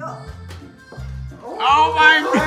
Go. Oh my god!